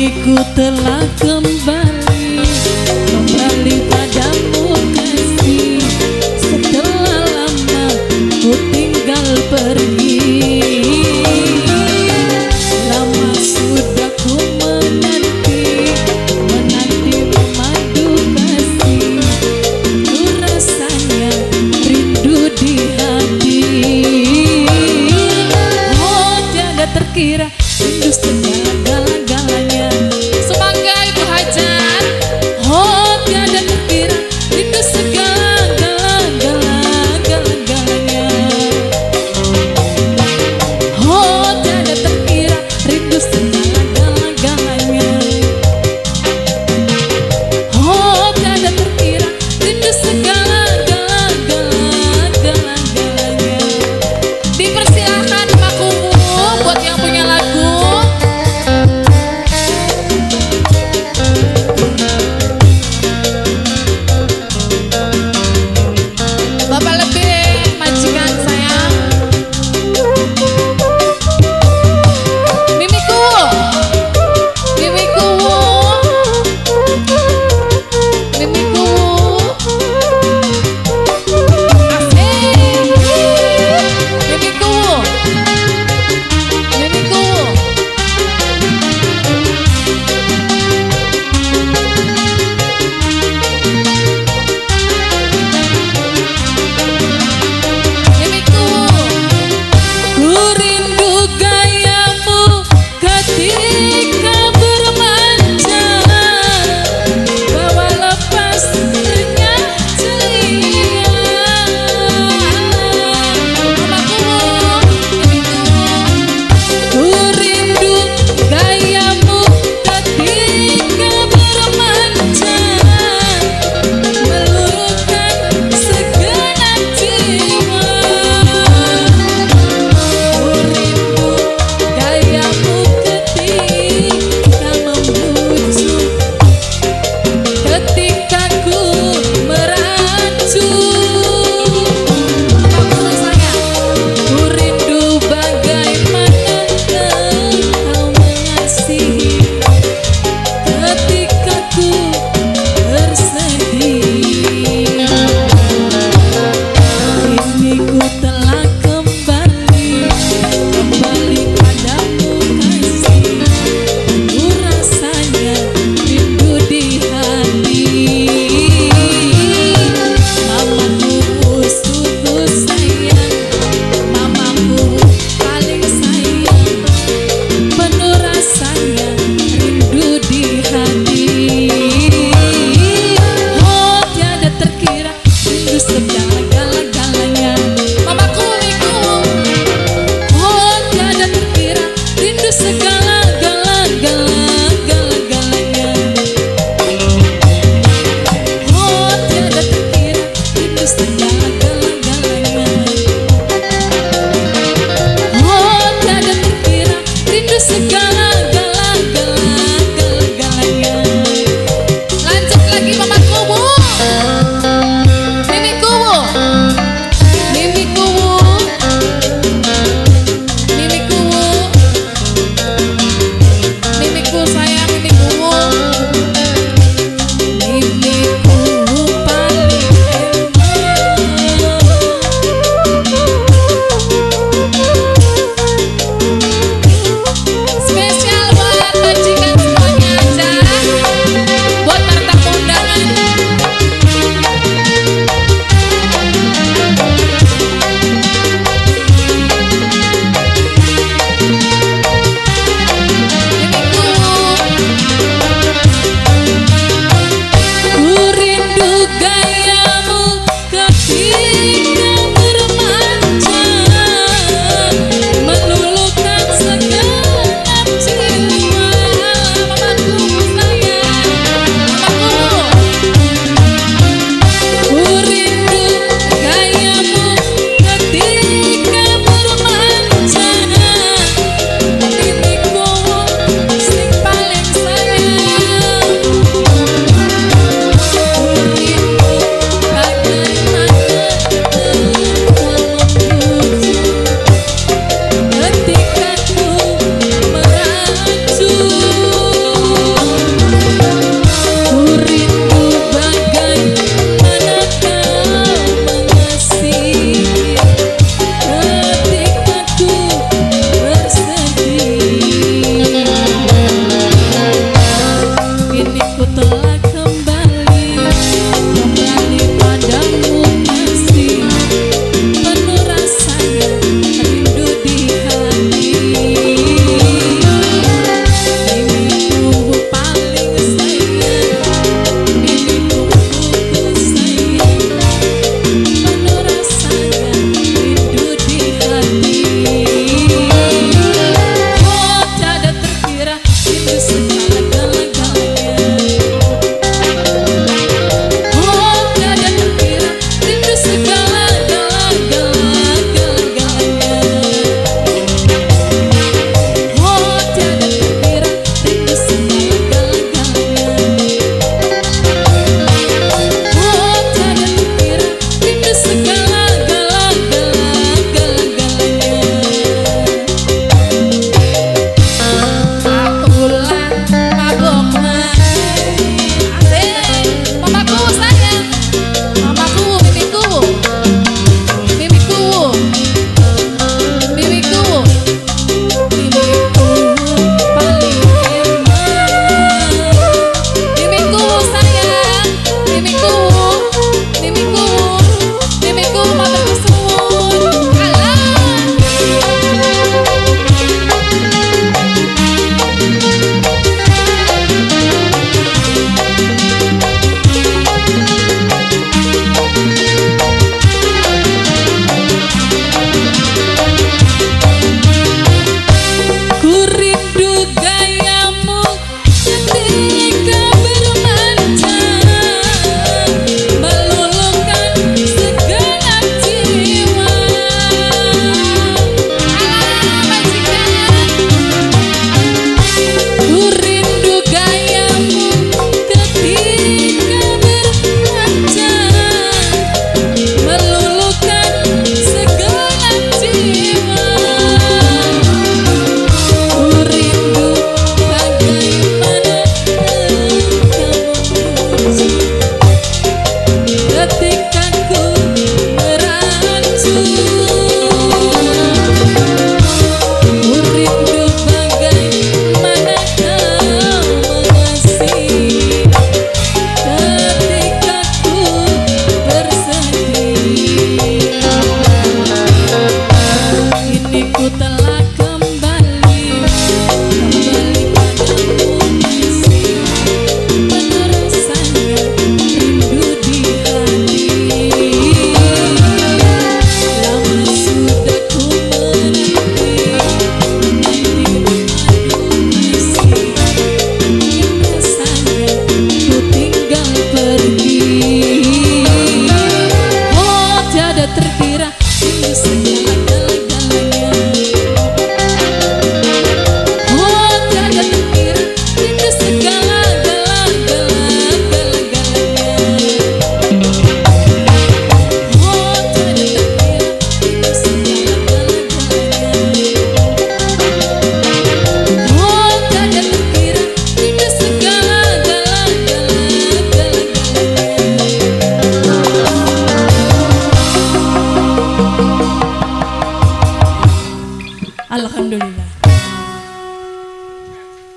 hatiku telah kembali.